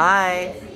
Hi.